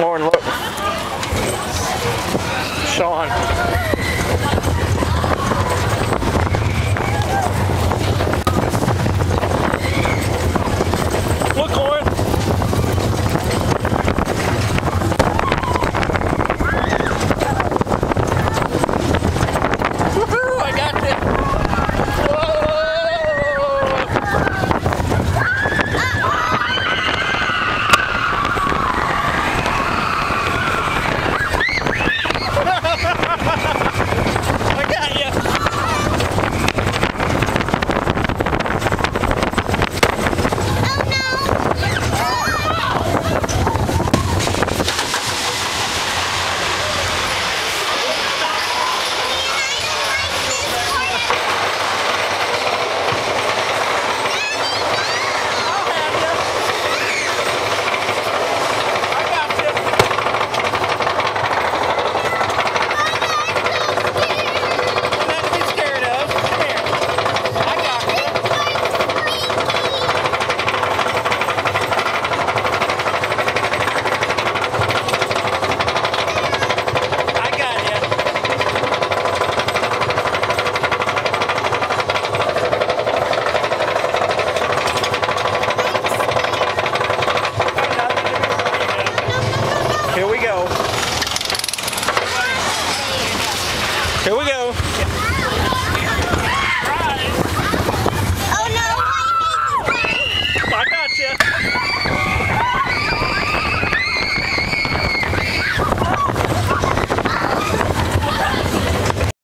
Lauren, look. Sean.